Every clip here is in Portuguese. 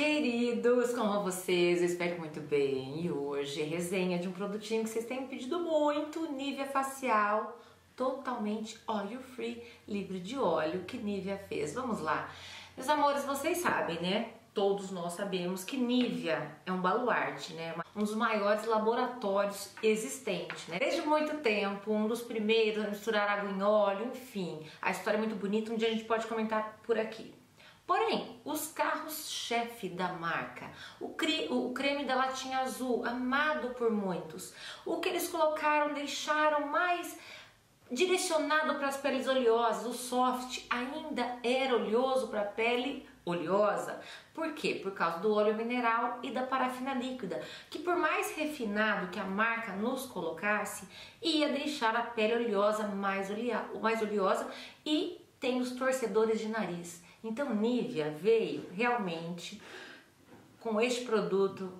Queridos, como vocês? Eu espero que muito bem. E hoje, resenha de um produtinho que vocês têm pedido muito, Nivea Facial, totalmente óleo free, livre de óleo que Nivea fez. Vamos lá. Meus amores, vocês sabem, né? Todos nós sabemos que Nivea é um baluarte, né? Um dos maiores laboratórios existentes, né? Desde muito tempo, um dos primeiros a misturar água em óleo, enfim. A história é muito bonita, um dia a gente pode comentar por aqui. Porém, os carros-chefe da marca, o, cre o creme da latinha azul, amado por muitos, o que eles colocaram, deixaram mais direcionado para as peles oleosas, o soft ainda era oleoso para a pele oleosa. Por quê? Por causa do óleo mineral e da parafina líquida, que por mais refinado que a marca nos colocasse, ia deixar a pele oleosa mais, mais oleosa e tem os torcedores de nariz. Então Nivea veio realmente com este produto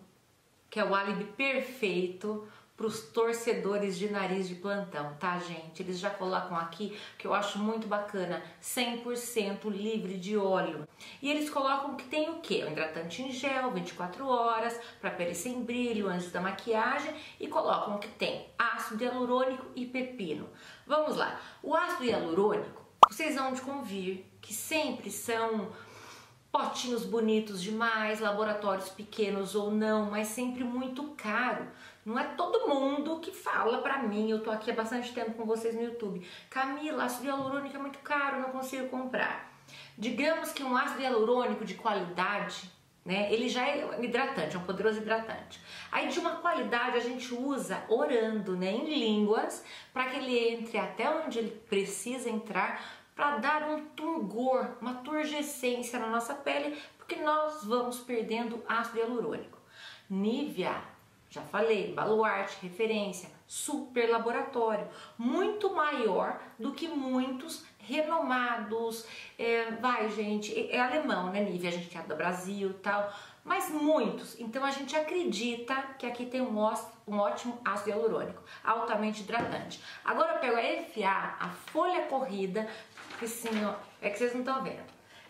que é o álibi perfeito para os torcedores de nariz de plantão, tá, gente? Eles já colocam aqui, que eu acho muito bacana, 100% livre de óleo. E eles colocam que tem o quê? Um hidratante em gel, 24 horas, para pele sem brilho, antes da maquiagem, e colocam que tem ácido hialurônico e pepino. Vamos lá. O ácido hialurônico, vocês vão de convir que sempre são potinhos bonitos demais, laboratórios pequenos ou não, mas sempre muito caro. Não é todo mundo que fala pra mim, eu tô aqui há bastante tempo com vocês no YouTube. Camila, ácido hialurônico é muito caro, não consigo comprar. Digamos que um ácido hialurônico de qualidade, né? Ele já é hidratante, é um poderoso hidratante. Aí de uma qualidade a gente usa orando, né, em línguas, para que ele entre até onde ele precisa entrar para dar um turgor, uma turgescência na nossa pele, porque nós vamos perdendo ácido hialurônico. Nivea, já falei, baluarte, referência, super laboratório, muito maior do que muitos renomados. É, vai, gente, é, é alemão, né, Nivea? A gente é do Brasil tal, mas muitos. Então a gente acredita que aqui tem um, um ótimo ácido hialurônico, altamente hidratante. Agora eu pego a FA, a folha corrida, porque assim, ó, é que vocês não estão vendo.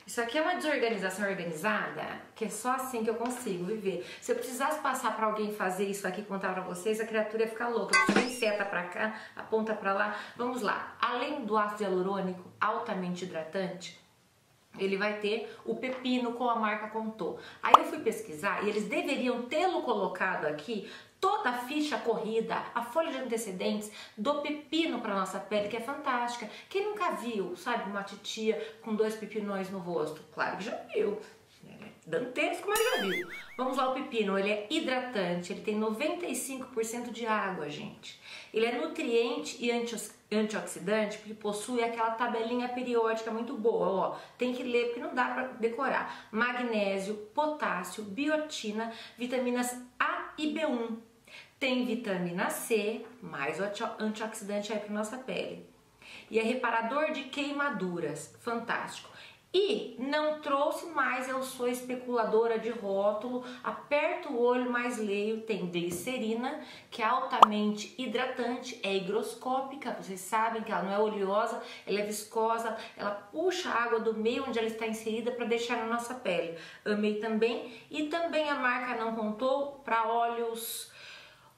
Isso aqui é uma desorganização organizada, que é só assim que eu consigo viver. Se eu precisasse passar para alguém fazer isso aqui, contar para vocês, a criatura ia ficar louca. Você seta para cá, aponta para lá. Vamos lá. Além do ácido hialurônico altamente hidratante, ele vai ter o pepino com a marca contou. Aí eu fui pesquisar e eles deveriam tê-lo colocado aqui toda a ficha corrida, a folha de antecedentes do pepino para nossa pele, que é fantástica. Quem nunca viu, sabe, uma titia com dois pepinões no rosto? Claro que já viu. É dantesco, mas já viu. Vamos lá, o pepino, ele é hidratante, ele tem 95% de água, gente. Ele é nutriente e antioxidante porque possui aquela tabelinha periódica muito boa, ó. Tem que ler porque não dá para decorar. Magnésio, potássio, biotina, vitaminas A e B1, tem vitamina C, mais antioxidante aí para nossa pele. E é reparador de queimaduras, fantástico. E não trouxe mais, eu sou especuladora de rótulo, aperta o olho, mais leio, tem glicerina, que é altamente hidratante, é higroscópica, vocês sabem que ela não é oleosa, ela é viscosa, ela puxa a água do meio onde ela está inserida para deixar na nossa pele. Amei também, e também a marca não contou para óleos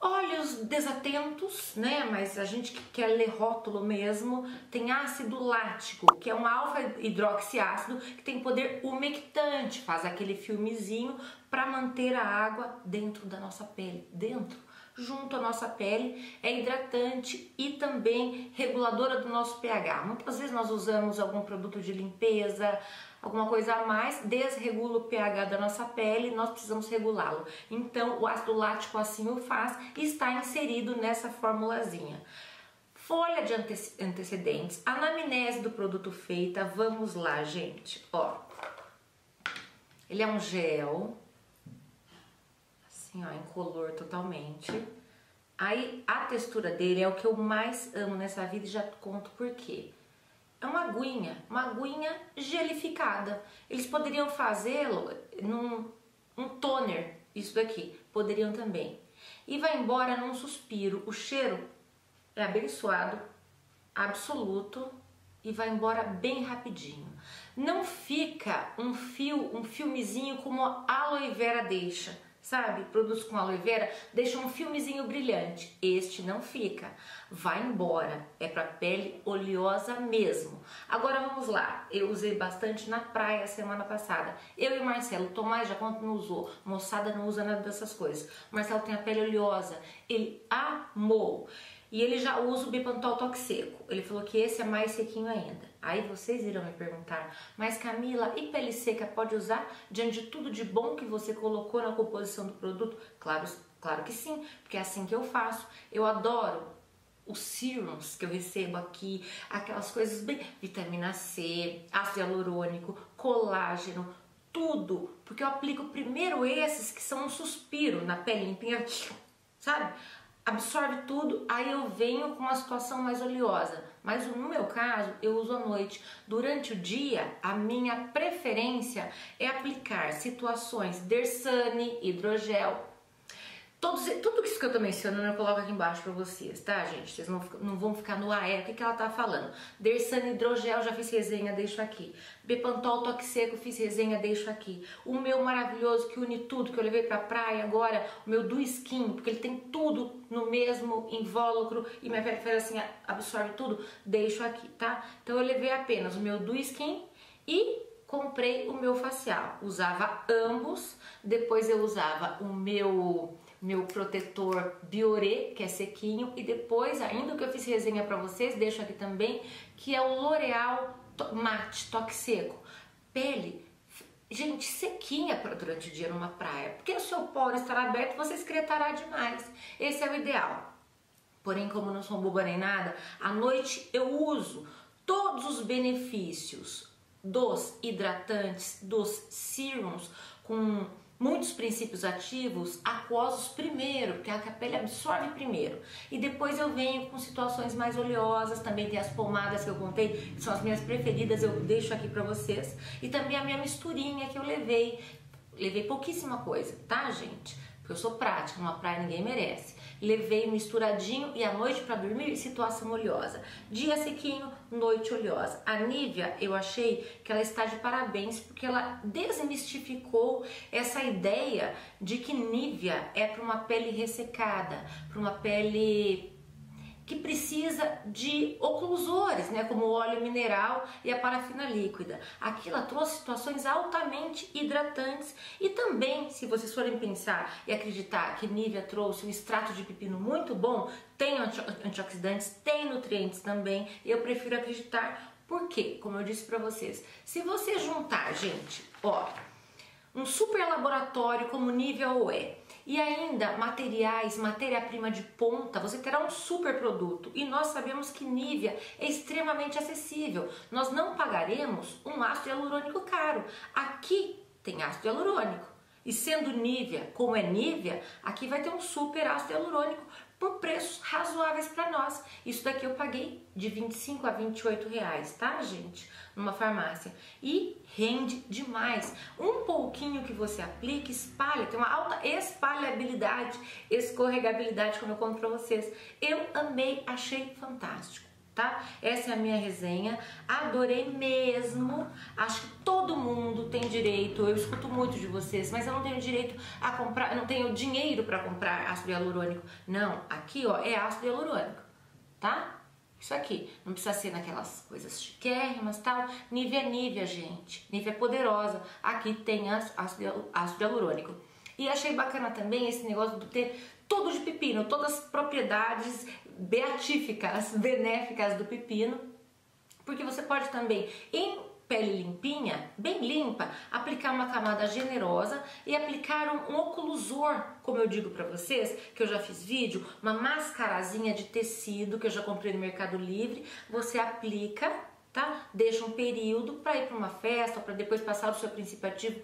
Olhos desatentos, né? Mas a gente que quer ler rótulo mesmo, tem ácido lático, que é um alfa-hidroxiácido que tem poder umectante, faz aquele filmezinho para manter a água dentro da nossa pele, dentro, junto à nossa pele, é hidratante e também reguladora do nosso pH. Muitas vezes nós usamos algum produto de limpeza, alguma coisa a mais, desregula o pH da nossa pele e nós precisamos regulá-lo. Então, o ácido lático assim o faz e está inserido nessa formulazinha. Folha de antecedentes, anamnese do produto feita, vamos lá, gente, ó. Ele é um gel, assim, ó, incolor totalmente. Aí, a textura dele é o que eu mais amo nessa vida e já conto por quê é uma aguinha, uma aguinha gelificada. Eles poderiam fazê-lo num um toner, isso daqui, poderiam também. E vai embora num suspiro. O cheiro é abençoado, absoluto e vai embora bem rapidinho. não fica um fio, um filmezinho como a aloe vera deixa sabe? Produtos com aloe vera deixam um filmezinho brilhante. Este não fica. Vai embora. É para pele oleosa mesmo. Agora vamos lá. Eu usei bastante na praia semana passada. Eu e o Marcelo. Tomás já quanto não usou. Moçada não usa nada dessas coisas. O Marcelo tem a pele oleosa. Ele amou. E ele já usa o Bepantol Toque Seco. Ele falou que esse é mais sequinho ainda. Aí vocês irão me perguntar, mas Camila, e pele seca pode usar diante de tudo de bom que você colocou na composição do produto? Claro, claro que sim, porque é assim que eu faço. Eu adoro os serums que eu recebo aqui, aquelas coisas bem vitamina C, ácido hialurônico, colágeno, tudo, porque eu aplico primeiro esses que são um suspiro na pele limpinha, sabe? Absorve tudo, aí eu venho com uma situação mais oleosa. Mas no meu caso, eu uso à noite. Durante o dia, a minha preferência é aplicar situações Dersane, hidrogel, Todos, tudo isso que eu tô mencionando eu coloco aqui embaixo pra vocês, tá, gente? Vocês não, não vão ficar no ar, o que, que ela tá falando? Dersane Hidrogel, já fiz resenha, deixo aqui. Bepantol Toque Seco, fiz resenha, deixo aqui. O meu maravilhoso que une tudo, que eu levei pra praia agora, o meu do Skin, porque ele tem tudo no mesmo invólucro e minha pele faz assim, absorve tudo, deixo aqui, tá? Então eu levei apenas o meu do Skin e comprei o meu facial. Usava ambos, depois eu usava o meu meu protetor Bioré, que é sequinho, e depois, ainda que eu fiz resenha para vocês, deixo aqui também, que é o L'Oreal Mate Toque Seco. Pele, gente, sequinha durante o dia numa praia, porque o seu poro estará aberto, você excretará demais. Esse é o ideal. Porém, como não sou boba nem nada, à noite eu uso todos os benefícios dos hidratantes, dos serums com muitos princípios ativos aquosos primeiro, porque a pele absorve primeiro. E depois eu venho com situações mais oleosas, também tem as pomadas que eu contei, que são as minhas preferidas, eu deixo aqui pra vocês. E também a minha misturinha que eu levei. Levei pouquíssima coisa, tá, gente? Porque eu sou prática, numa praia ninguém merece levei misturadinho e à noite para dormir, situação oleosa. Dia sequinho, noite oleosa. A Nívia, eu achei que ela está de parabéns porque ela desmistificou essa ideia de que Nívia é para uma pele ressecada, para uma pele que precisa de oclusores, né, como o óleo mineral e a parafina líquida. Aqui ela trouxe situações altamente hidratantes. E também, se vocês forem pensar e acreditar que Nivea trouxe um extrato de pepino muito bom, tem antioxidantes, tem nutrientes também, e eu prefiro acreditar. Porque, como eu disse para vocês, se você juntar, gente, ó, um super laboratório como Nivea ou é, e ainda materiais, matéria-prima de ponta, você terá um super produto. E nós sabemos que Nivea é extremamente acessível. Nós não pagaremos um ácido hialurônico caro. Aqui tem ácido hialurônico. E sendo Nivea, como é Nivea, aqui vai ter um super ácido hialurônico por preços razoáveis para nós. Isso daqui eu paguei de 25 a 28 reais, tá, gente? Numa farmácia. E rende demais. Um pouquinho que você aplica, espalha, tem uma alta espalhabilidade, escorregabilidade, como eu conto para vocês. Eu amei, achei fantástico tá? Essa é a minha resenha. Adorei mesmo. Acho que todo mundo tem direito. Eu escuto muito de vocês, mas eu não tenho direito a comprar, eu não tenho dinheiro para comprar ácido hialurônico. Não, aqui ó, é ácido hialurônico, tá? Isso aqui, não precisa ser naquelas coisas chiquérrimas tal. Nivea, Nivea, gente. Nivea poderosa. Aqui tem ácido, ácido hialurônico. E achei bacana também esse negócio de ter tudo de pepino, todas as propriedades beatíficas, benéficas do pepino, porque você pode também, em pele limpinha, bem limpa, aplicar uma camada generosa e aplicar um, um como eu digo para vocês, que eu já fiz vídeo, uma mascarazinha de tecido que eu já comprei no Mercado Livre, você aplica, tá? Deixa um período para ir para uma festa, para depois passar o seu princípio ativo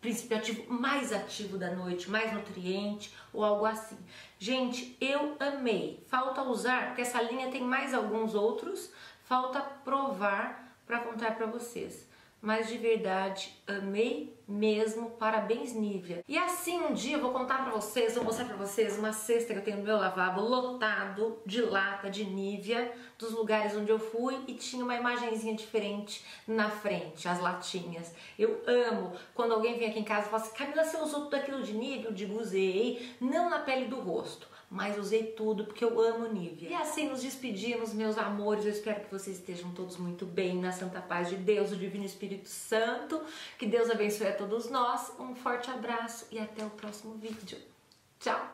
princípio ativo mais ativo da noite, mais nutriente ou algo assim. Gente, eu amei. Falta usar, porque essa linha tem mais alguns outros, falta provar para contar para vocês. Mas de verdade, amei mesmo. Parabéns, Nívia. E assim um dia eu vou contar pra vocês, vou mostrar pra vocês uma cesta que eu tenho no meu lavabo lotado de lata de Nívia dos lugares onde eu fui e tinha uma imagenzinha diferente na frente, as latinhas. Eu amo quando alguém vem aqui em casa e fala assim: Camila, você usou tudo aquilo de Nívia? Eu digo, usei, não na pele do rosto mas usei tudo porque eu amo Nívia. E assim nos despedimos, meus amores. Eu espero que vocês estejam todos muito bem, na santa paz de Deus, o Divino Espírito Santo. Que Deus abençoe a todos nós. Um forte abraço e até o próximo vídeo. Tchau!